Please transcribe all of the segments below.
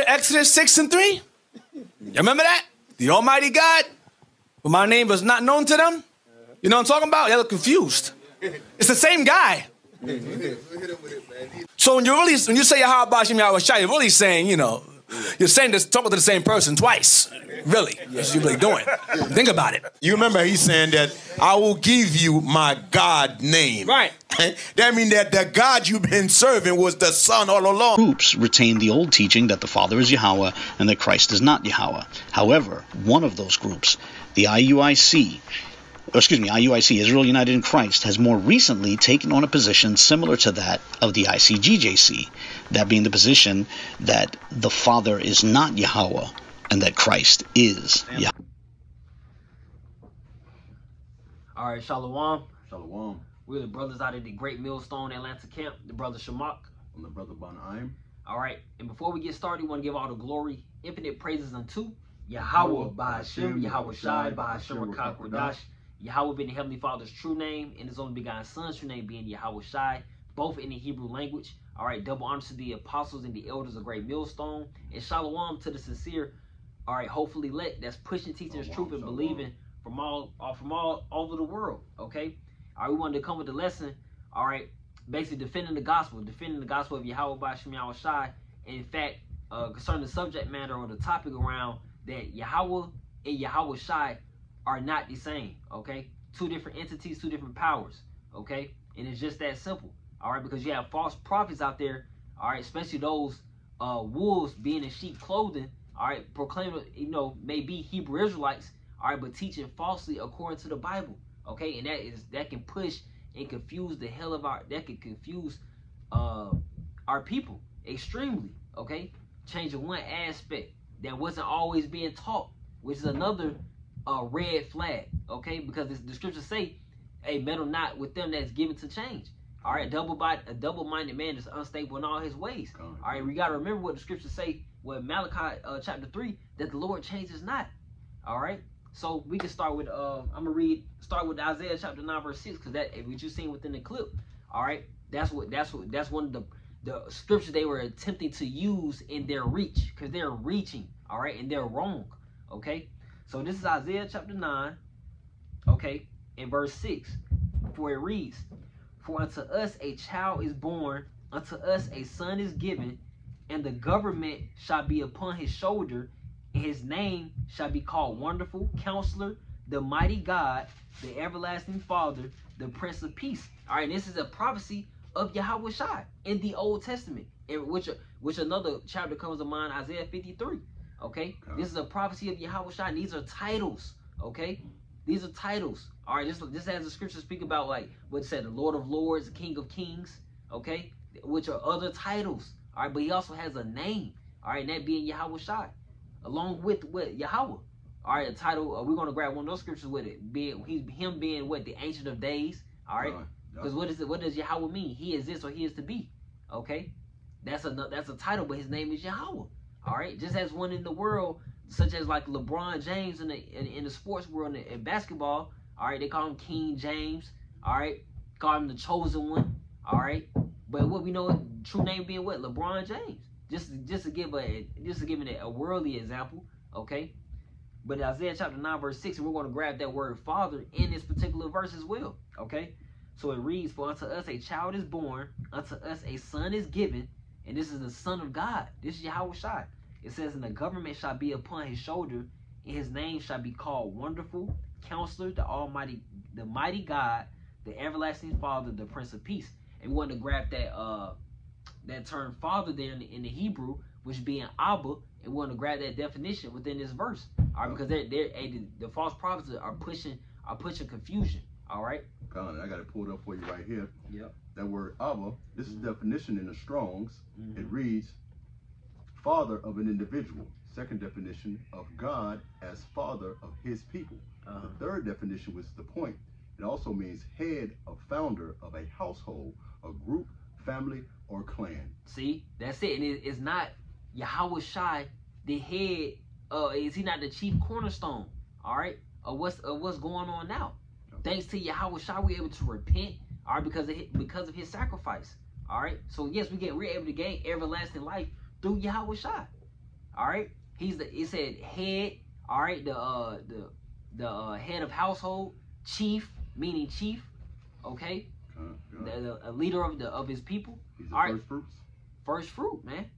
to Exodus 6 and 3? You remember that? The Almighty God, but my name was not known to them. You know what I'm talking about? They look confused. It's the same guy. So when you really when you say Yahweh Bashim Yahweh Shai, you're really saying, you know, you're saying this talking to the same person twice. Really. That's what you're really doing. Think about it. You remember he's saying that I will give you my God name. Right. that means that the God you've been serving was the Son all along. Groups retain the old teaching that the Father is Yahweh and that Christ is not Yahweh. However, one of those groups, the IUIC, or excuse me, IUIC, Israel United in Christ, has more recently taken on a position similar to that of the ICGJC, that being the position that the Father is not Yahweh and that Christ is Yahweh. All right, Shalom. Shalom. We're the brothers out of the Great Millstone Atlanta camp, the brother Shamach. I'm the brother Banaim. All right, and before we get started, we want to give all the glory, infinite praises unto Yahawah by Hashem, Yahawashi by Hashem Rakak Radash. Yahawah being the Heavenly Father's true name, and His only begotten Son's true name being Yahawashi, both in the Hebrew language. All right, double honors to the apostles and the elders of Great Millstone, and shalom to the sincere. All right, hopefully let that's pushing, teaching His truth and believing from all, all from all over the world. Okay, all right, we wanted to come with the lesson. All right, basically defending the gospel, defending the gospel of Yahawah by Shem Yahawashi. And in fact, uh, concerning the subject matter or the topic around that Yahawah and Yahawashi are not the same. Okay, two different entities, two different powers. Okay, and it's just that simple. All right, because you have false prophets out there. All right, especially those uh, wolves being in sheep clothing. All right, proclaiming you know maybe Hebrew Israelites. All right, but teaching falsely according to the Bible. Okay, and that is that can push and confuse the hell of our that can confuse uh our people extremely. Okay, changing one aspect that wasn't always being taught, which is another uh, red flag, okay? Because the scriptures say, "A metal not with them that's given to change." All right, double by a double-minded man is unstable in all his ways. All right, we gotta remember what the scriptures say, What Malachi uh, chapter three, that the Lord changes not. All right, so we can start with uh, I'm gonna read start with Isaiah chapter nine verse six because that what you seen within the clip. All right, that's what that's what that's one of the the scriptures they were attempting to use in their reach because they're reaching. All right, and they're wrong. Okay, so this is Isaiah chapter 9, okay, in verse 6. For it reads, For unto us a child is born, unto us a son is given, and the government shall be upon his shoulder, and his name shall be called Wonderful, Counselor, the Mighty God, the Everlasting Father, the Prince of Peace. All right, this is a prophecy of Yahawashi in the Old Testament, in which which another chapter comes to mind, Isaiah 53. Okay? This is a prophecy of Yahawashi. These are titles. Okay? These are titles. All right, this this has the scripture speak about like what said the Lord of Lords, the King of Kings, okay? Which are other titles. All right, but he also has a name. All right, and that being Yahawashi, along with what Yahawah. All right, the title. Uh, we're gonna grab one of those scriptures with it. Being he's him being what the Ancient of Days. All right, because what is it? What does Yahawah mean? He is this or he is to be. Okay, that's a that's a title, but his name is Yahawah. All right, just as one in the world, such as like LeBron James in the in, in the sports world in, in, basketball. All right, they call him King James. All right, call him the chosen one. All right, but what we know, true name being what LeBron James. Just just to give a just to give it a, worldly example. Okay, but Isaiah chapter 9, verse 6, we're going to grab that word father in this particular verse as well. Okay? So it reads, For unto us a child is born, unto us a son is given, and this is the Son of God. This is Yahawashi. It says, And the government shall be upon his shoulder, and his name shall be called Wonderful, Counselor, the Almighty, the Mighty God, the Everlasting Father, the Prince of Peace. And we want to grab that uh that term father there in the, in the Hebrew, which being Abba, and we want to grab that definition within this verse. All right, because they're they're the, the false prophets are pushing are pushing confusion. All right. I got it pulled up for you right here. Yep. That word Abba, this is definition in the Strongs. Mm -hmm. It reads, father of an individual. Second definition of God as father of his people. Uh -huh. The uh-huh. third definition was the point. It also means head or founder of a household, a group, family, or clan. See, that's it. And it, it's not Yahawashi, the head. Uh, is he not the chief cornerstone? All right, of what's of what's going on now? Thanks to Yahawashi, we're able to repent. All right, because of his, because of his sacrifice. All right, so yes, we get we're able to gain everlasting life through Yahawashi. All right, he's the it said head. All right, the uh the the uh, head of household, chief meaning chief. Okay, con. the, leader of the of his people. He's all right. first fruits. first fruit, man.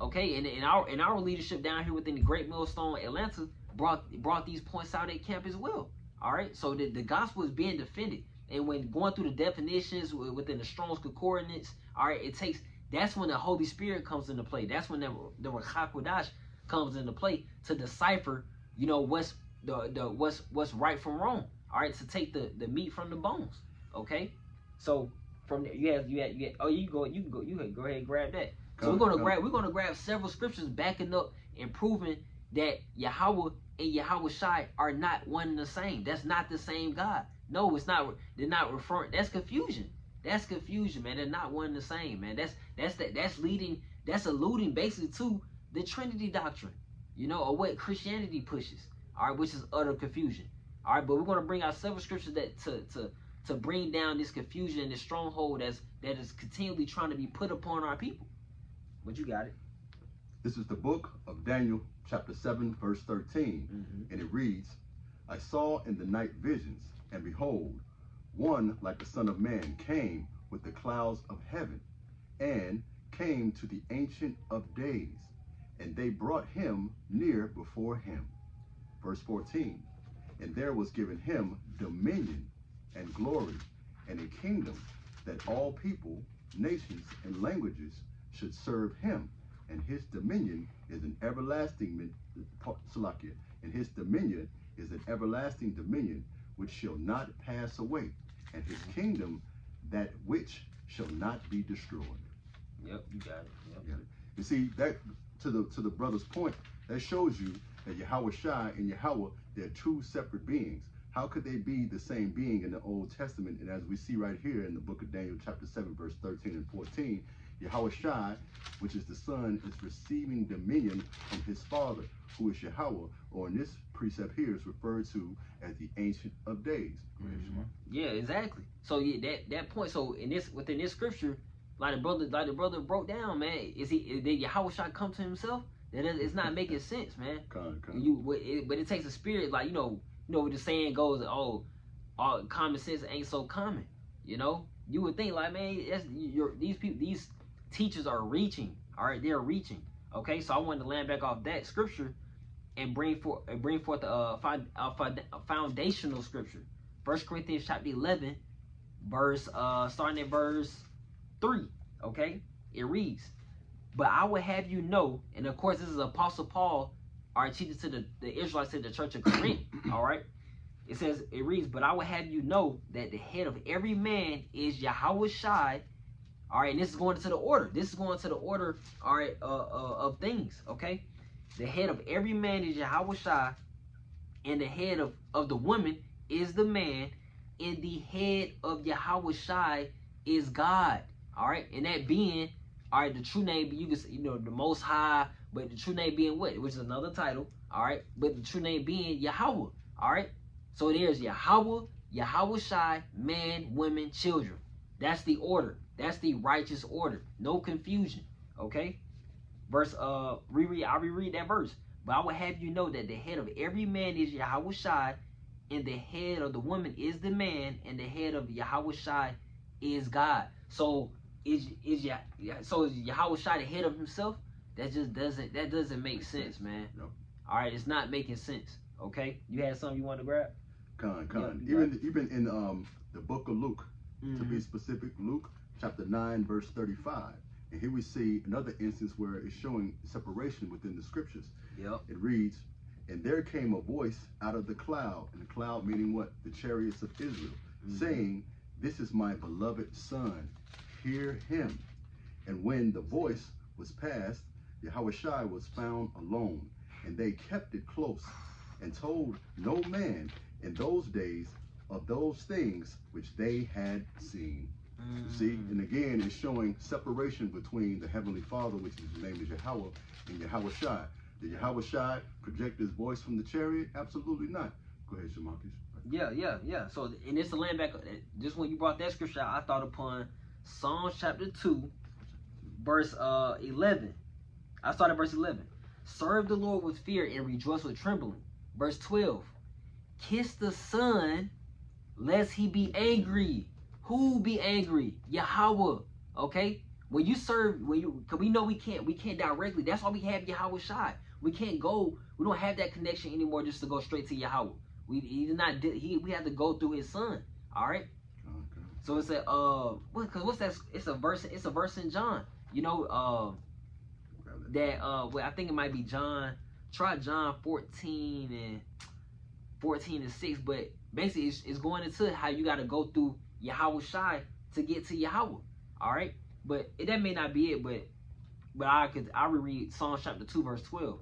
Okay, and in our in our leadership down here within the Great Millstone Atlanta brought brought these points out at camp as well. All right, so the, the gospel is being defended, and when going through the definitions within the Strong's Concordance, all right, it takes that's when the Holy Spirit comes into play. That's when the the Ruach comes into play to decipher, you know, what's the the what's what's right from wrong. All right, to take the the meat from the bones. Okay, so from there you have you have you have, oh you go you can go you can go ahead and grab that. So we're gonna come. grab we're gonna grab several scriptures backing up and proving that Yahawah and Yahawashi are not one and the same. That's not the same God. No, it's not. They're not referring. That's confusion. That's confusion, man. They're not one and the same, man. That's that's that that's leading. That's alluding basically to the Trinity doctrine, you know, or what Christianity pushes. All right, which is utter confusion. All right, but we're gonna bring out several scriptures that to to to bring down this confusion and this stronghold that's that is continually trying to be put upon our people. But you got it. This is the book of Daniel, chapter 7, verse 13. Mm-hmm. And it reads, I saw in the night visions, and behold, one like the Son of Man came with the clouds of heaven, and came to the Ancient of Days, and they brought him near before him. Verse 14, and there was given him dominion and glory and a kingdom that all people, nations, and languages should serve him, and his dominion is an everlasting min- uh, Salakia, and his dominion is an everlasting dominion which shall not pass away, and his mm-hmm. kingdom that which shall not be destroyed. Yep, you got it. Yep. Yeah. You see that to the to the brother's point, that shows you that Yahawashi and Yahawah they're two separate beings. How could they be the same being in the Old Testament? And as we see right here in the book of Daniel, chapter 7, verse 13 and 14, Yahawashi, which is the Son, is receiving dominion from his Father, who is Yahawah, or in this precept here is referred to as the Ancient of Days. Mm-hmm. Shamar. Yeah, exactly. So yeah, that that point. So in this within this scripture, like the brother, like the brother broke down, man. Is he did Yahawashi come to himself? That is, it's not making sense, man. Con, con. You, but it, but it takes a spirit, like you know, you know what the saying goes. Oh, all common sense ain't so common. You know, you would think like, man, that's, you're, these people, these teachers are reaching. All right, they're reaching. Okay, so I wanted to land back off that scripture and bring forth and bring forth a, uh, a, foundational scripture. First Corinthians chapter eleven, verse uh, starting at verse three. Okay, it reads. But I will have you know, and of course, this is Apostle Paul, all right, teaching to the, the Israelites in the church of Corinth, all right? It says, it reads, But I will have you know that the head of every man is Yahawashi, all right? And this is going to the order. This is going to the order, all right, uh, uh, of things, okay? The head of every man is Yahweh and the head of, of the woman is the man, and the head of Yahweh is God, all right? And that being all right, the true name, you can you know, the Most High, but the true name being what? Which is another title, all right? But the true name being Yahawah, all right? So there's Yahawah, Yahweh man, women, children. That's the order. That's the righteous order. No confusion, okay? Verse, uh, reread, I'll reread that verse. But I will have you know that the head of every man is Yahawashi, and the head of the woman is the man, and the head of Yahawashi is God. So is is Yah, yeah, so is Yahawashi the head of himself? That just doesn't that doesn't make sense, man. No. All right, it's not making sense. Okay, you had something you want to grab? Con, con. Yeah, even even in um the book of Luke, to Mhm. be specific, Luke chapter 9, verse 35. And here we see another instance where it's showing separation within the scriptures. Yep. It reads, And there came a voice out of the cloud, and the cloud meaning what? The chariots of Israel, Mhm. saying, This is my beloved son, hear him. And when the voice was passed, Yahweh was found alone, and they kept it close, and told no man in those days of those things which they had seen. You see, Mm. and again, it's showing separation between the Heavenly Father, which is his name is Yahawah, and Yahawashi. Did Yahawashi project his voice from the chariot? Absolutely not. Go ahead, Shamarcus. Yeah, yeah, yeah. So in this land back, just when you brought that scripture, I thought upon Psalms chapter two, verse uh eleven. I started verse eleven. Serve the Lord with fear and rejoice with trembling. Verse 12. Kiss the Son, lest he be angry. Who be angry? Yahawah. Okay? When you serve, when you cause we know we can't, we can't directly. That's why we have Yahawashi. We can't go, we don't have that connection anymore just to go straight to Yahawah. We he's not he we have to go through his son. All right. Okay. So it's a uh what cause what's that it's a verse it's a verse in John. You know, uh that. that uh well I think it might be John try John 14 and 14 and 6, but basically it's, it's going into how you gotta go through Yahawashi to get to Yahawah. Alright? But it, that may not be it, but but I could I reread Psalm chapter 2, verse 12.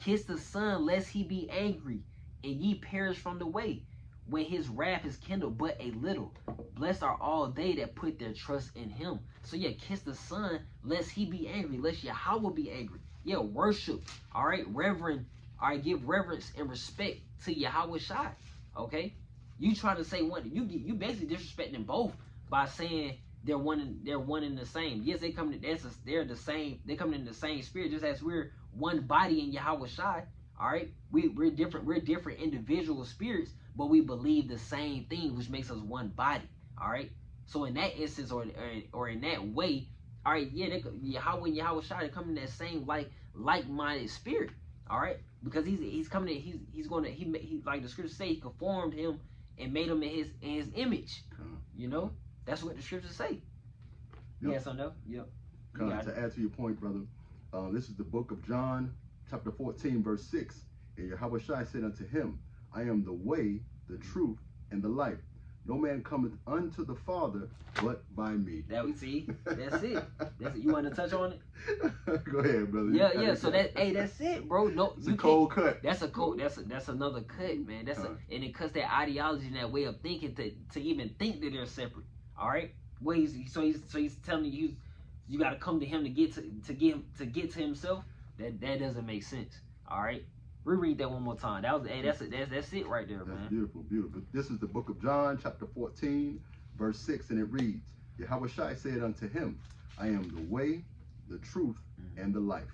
Kiss the son lest he be angry, and ye perish from the way, when his wrath is kindled but a little. Blessed are all they that put their trust in him. So yeah, kiss the son lest he be angry, lest Yahawah be angry. Yeah, worship. All right, reverend. All right, give reverence and respect to Yahawashi. Okay, you trying to say one, you you basically disrespecting both by saying they're one they're one in the same. Yes, they come to that's a, they're the same. They come in the same spirit, just as we're one body in Yahawashi. All right, we we're different. We're different individual spirits, but we believe the same thing, which makes us one body. All right. So in that instance, or or, or in that way, all right, yeah, they, Yahawah and Yahawashi come in that same like like-minded spirit. All right, because he's he's coming in. He's he's going to he, he like the scriptures say he conformed him and made him in his in his image. Con, You know, that's what the scriptures say. Yep. Yes, I know. Yep. You con. it. To add to your point, brother, um, this is the book of John, chapter 14, verse 6. And Yahawashi said unto him, I am the way, the truth, and the life. No man cometh unto the Father but by me. That we see. That's it. That's it. You want to touch on it? Go ahead, brother. Yeah, yeah. So that hey, that's it, bro. No, it's a cold cut. That's a cold. That's a, that's another cut, man. That's a, uh-huh. and it cuts that ideology and that way of thinking to to even think that they're separate. All right. Well, he's so he's so he's telling you you, you got to come to him to get to to get him to get to himself. That that doesn't make sense. All right. Reread that one more time. That was hey, that's it. That's that's it right there, That's man. beautiful, beautiful. This is the book of John, chapter 14, verse 6, and it reads, Yahawashi said unto him, I am the way, the truth, Mm-hmm. and the life.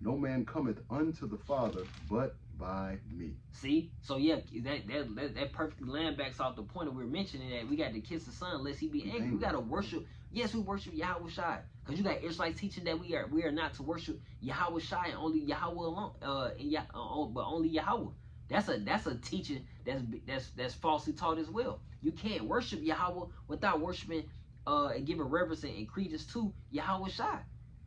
No man cometh unto the Father but by me. See, so yeah, that that that, that perfectly land backs off the point that we were mentioning that we got to kiss the son lest he be angry. We got to worship. Yes, we worship Yahawashi because you got Israelites teaching that we are we are not to worship Yahawashi and only Yahawah alone. Uh, and Yah, uh but only Yahawah. That's a that's a teaching that's that's that's falsely taught as well. You can't worship Yahawah without worshiping uh and giving reverence and credence to Yahawashi.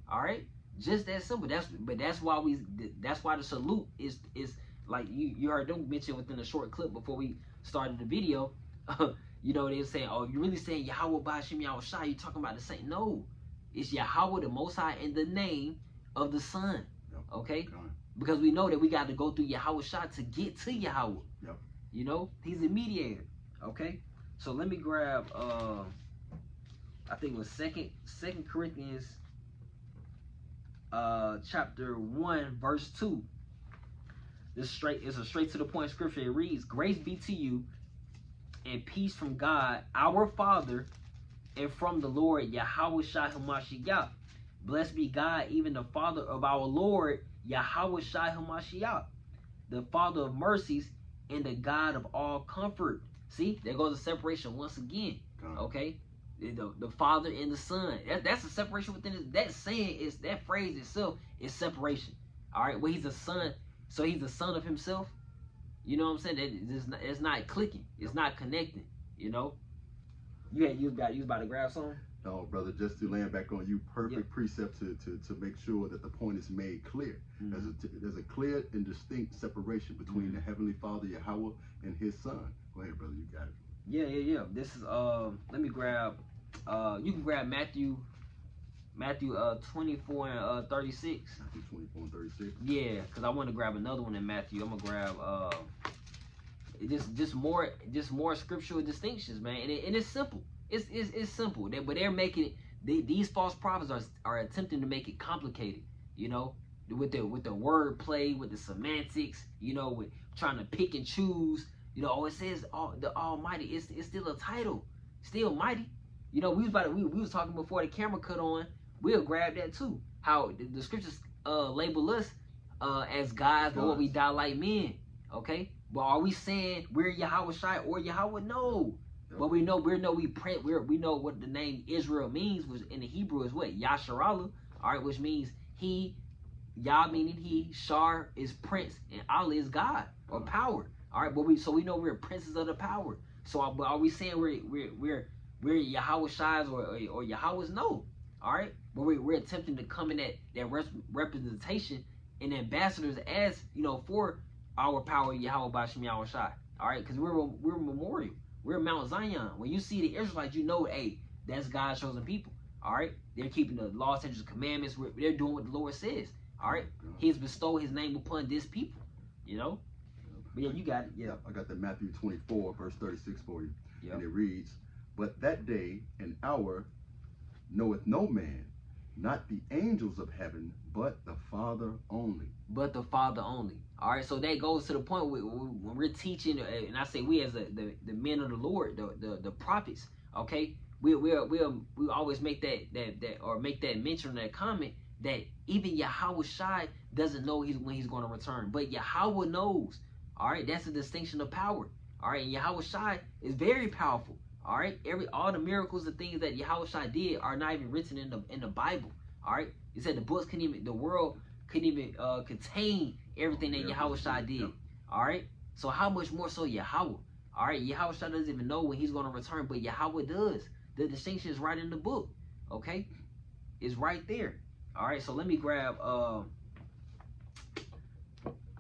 All right, just that simple. That's but that's why we that's why the salute is is like you you heard them mention within a short clip before we started the video. you know they were saying, oh, you're really saying Yahawah Bashim Yahawashi? You talking about the same? No, it's Yahawah the Most High in the name of the Son. Yep. Okay, because we know that we got to go through Yahawashi to get to Yahawah. Yep. You know, He's a mediator. Okay, so let me grab. uh I think it was second Second Corinthians, uh, chapter one, verse two. This straight is a straight to the point scripture. It reads, "Grace be to you, and peace from God our Father, and from the Lord Yahawashi Hamashiach. Blessed be God, even the Father of our Lord Yahawashi Hamashiach, the Father of mercies and the God of all comfort." See, there goes the separation once again. Okay, the, the, the Father and the Son. That, that's a separation within it. That saying is that phrase itself is separation. All right, well he's a son, so he's the son of himself. You know what I'm saying? That it's not, it's not clicking. It's not connecting. You know. You had you about you about to grab something. No, brother, just to land back on you, perfect precept to, to, to make sure that the point is made clear. There's, a, there's a clear and distinct separation between Mm-hmm. the Heavenly Father, Yahawah, and His Son. Go ahead, brother, you got it. Yeah, yeah, yeah. This is um. Let me grab. Uh, you can grab Matthew. Matthew uh 24 and uh 36. Matthew 24 and 36. Yeah, because I want to grab another one in Matthew. I'm gonna grab uh just just more just more scriptural distinctions, man. And, it, and it's simple. It's it's, it's simple. They, but they're making it. They, these false prophets are are attempting to make it complicated. You know, with the with the word play, with the semantics. You know, with trying to pick and choose. You know, oh, it says all, the Almighty. It's it's still a title, still mighty. You know, we was about to, we, we was talking before the camera cut on. We'll grab that too. How the, the scriptures uh label us uh, as gods, but what we die like men. Okay, but are we saying we're Yahawashi or Yahawah? No. But we know we know we print we we know what the name Israel means, was in the Hebrew is what Yasharala. All right, which means he, Yah meaning he, Shar is prince, and Allah is God or power. All right, but we so we know we're princes of the power. So are, but are we saying we're we're we're we're Yahawashis or, or or Yahawah's? No. All right, but we, we're attempting to come in that that res- representation and ambassadors as you know for our power Yahawah Bashim Yahawashi. All right, because we're we're memorial. We're Mount Zion. When you see the Israelites, you know, hey, that's God's chosen people. All right, they're keeping the law, statutes, commandments. We're- They're doing what the Lord says. All right, He has bestowed His name upon this people. You know. But yeah, you got it. Yeah. Yep, I got the Matthew 24, verse 36 for you. Yep. And it reads, But that day and hour knoweth no man, not the angels of heaven, but the Father only. but the Father only. All right, so that goes to the point where, when we're teaching, uh, and I say we as the, the, the men of the Lord, the, the, the prophets, okay, we we we we always make that that that or make that mention that comment that even Yahawashi doesn't know he's when he's going to return, but Yahawah knows. All right, that's a distinction of power. All right, and Yahawashi is very powerful. All right, every all the miracles, the things that Yahawashi did are not even written in the in the Bible. All right, he said the books couldn't even the world couldn't even uh, contain everything that Yahawashi did. Yep. All right, so how much more so Yahawah? All right, Yahawah doesn't even know when he's going to return, but Yahawah does. The distinction is right in the book. Okay, it's right there. All right, so let me grab uh,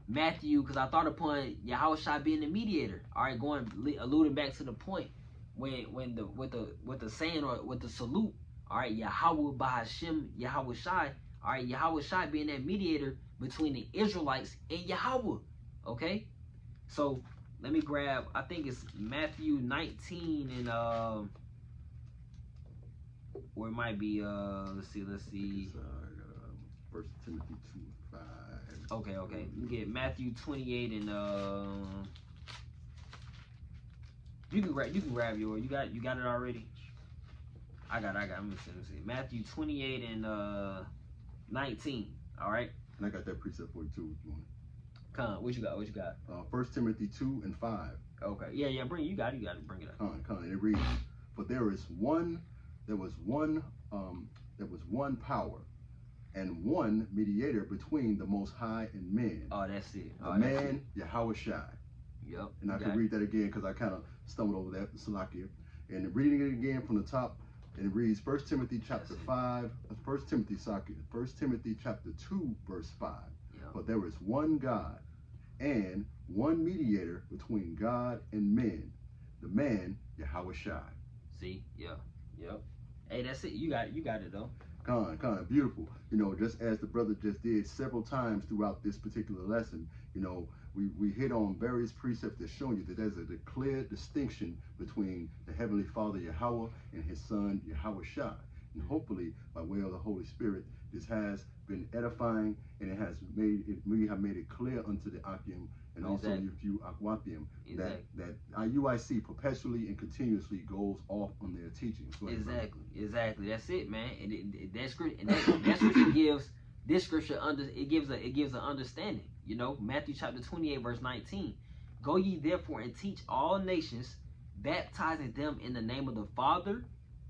Matthew because I thought upon Yahawah being the mediator. All right, going alluding back to the point when when the with the with the saying or with the salute. All right, Yahawah Bahashim Yahawashi. All right, Yahawashi being that mediator between the Israelites and Yahawah. Okay, so let me grab. I think it's Matthew 19 and um, or it might be uh. Let's see. Let's see. It's, uh, First Timothy 2 5. Okay, okay. You get Matthew 28 and uh You can grab you can grab your you got you got it already? I got I got it. let me see, let me see. Matthew 28 and uh 19. Alright? And I got that precept for you too if you want. Con, what you got? What you got? Uh, First Timothy 2 and 5. Okay. Yeah, yeah, bring you got it, you got it, bring it up. Con, con, it reads, For there is one, there was one, um, there was one power, and one mediator between the Most High and men, Oh, that's it. the Oh, man Yahawashi. Yep. And I can it. read that again because I kind of stumbled over that, Salakia. And reading it again from the top, and it reads First Timothy chapter five, uh, First Timothy, Salakia, First Timothy chapter two, verse five. Yep. But there is one God and one mediator between God and men, the man Yahawashi. See? Yeah. Yep. Hey, that's it. You got it. You got it though. Khan, Khan, beautiful. You know, just as the brother just did several times throughout this particular lesson, you know, we, we hit on various precepts that show you that there's a clear distinction between the Heavenly Father Yahawah and his son Yahawashi. And hopefully, by way of the Holy Spirit, this has been edifying and it has made it we have made it clear unto the Akim and also Exactly. your few Akwathium that, that IUIC perpetually and continuously goes off on their ahead, brother. Exactly, exactly. That's it, man. And it, it, that scripture, and that, that scripture gives this scripture under it gives a it gives an understanding. You know, Matthew chapter twenty eight verse nineteen. Go ye therefore and teach all nations, baptizing them in the name of the Father,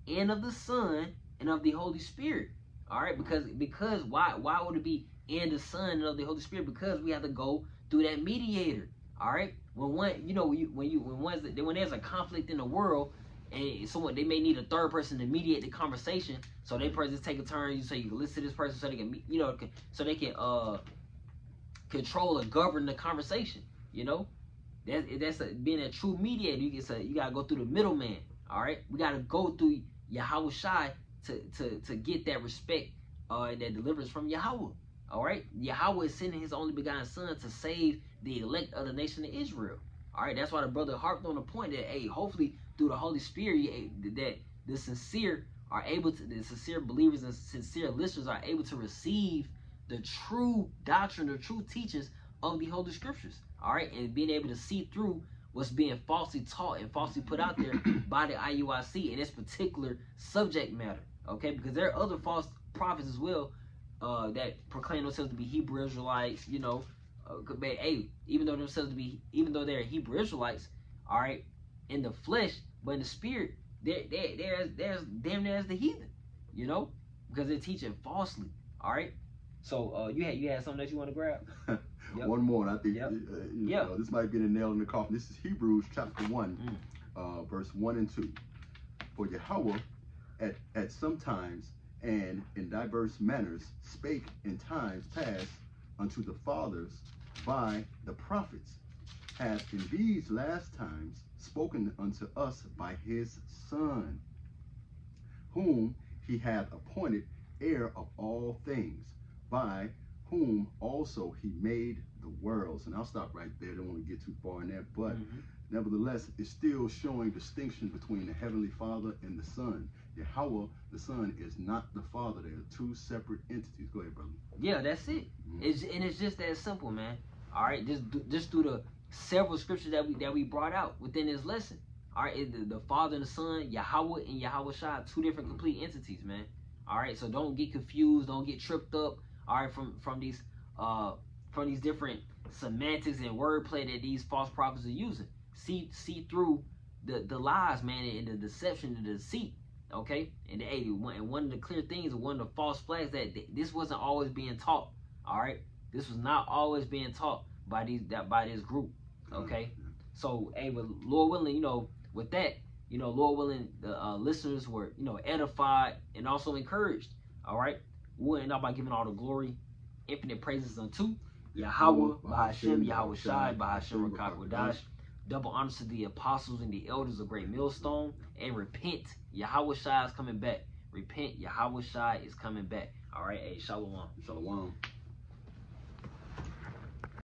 and of the Son, and of the Holy Spirit. All right, because because why why would it be and the Son and of the Holy Spirit? Because we have to go through that mediator. All right, when one you know when you when one's when there's a conflict in the world and someone they may need a third person to mediate the conversation. So they person take a turn. You say you can listen to this person so they can you know so they can uh control or govern the conversation. You know, that's that's a, being a true mediator. You get you gotta go through the middleman. All right, we gotta go through Yahawashi to to to get that respect uh and that deliverance from Yahawah. All right, Yahawah is sending His only begotten Son to save the elect of the nation of Israel. All right, that's why the brother harped on the point that hey, hopefully through the Holy Spirit that the sincere are able to, the sincere believers and sincere listeners are able to receive the true doctrine, the true teachings of the Holy Scriptures. All right, and being able to see through what's being falsely taught and falsely put out there by the IUIC in this particular subject matter. Okay, because there are other false prophets as well uh, that proclaim themselves to be Hebrew Israelites, you know, uh, but, hey, even though themselves to be, even though they're Hebrew Israelites, all right, in the flesh, but in the spirit, they're they're they're, they're damn near as the heathen, you know, because they're teaching falsely. All right. So uh, you had you had something that you want to grab? Yep. One more, and I think Yep. uh, you Yep. know, this might be the nail in the coffin. This is Hebrews chapter 1, Mm. uh, verse 1 and 2. For Yahawah at, at some times and in diverse manners spake in times past unto the fathers by the prophets, hath in these last times spoken unto us by his Son, whom he hath appointed heir of all things, by whom also he made the worlds. And I'll stop right there. Don't want to get too far in that, but Mhm. nevertheless, it's still showing distinction between the Heavenly Father and the Son. Yahweh, the Son, is not the Father. They are two separate entities. Go ahead, brother. Yeah, that's it. Mhm. It's and it's just that simple, man. All right, just just through the several scriptures that we that we brought out within this lesson. All right, the, the Father and the Son, Yahawah and Yahawashi, two different complete entities, man. All right, so don't get confused, don't get tripped up. All right, from from these uh from these different semantics and wordplay that these false prophets are using. See see through the the lies, man, and the deception and the deceit. Okay, and the hey, one, and one of the clear things, one of the false flags that th- this wasn't always being taught. All right, this was not always being taught by these that by this group. Okay, so hey, with Lord willing, you know, with that, you know, Lord willing, the uh, listeners were you know edified and also encouraged. All right, we'll end up by giving all the glory, infinite praises unto Yahawah, Bahashem, Yahawashi, Bahashem, Rakakwadash. Double honors to the apostles and the elders of Great Millstone. And repent. Yahawashi is coming back. Repent. Yahawashi is coming back. All right. Hey, Shalom. Shalom.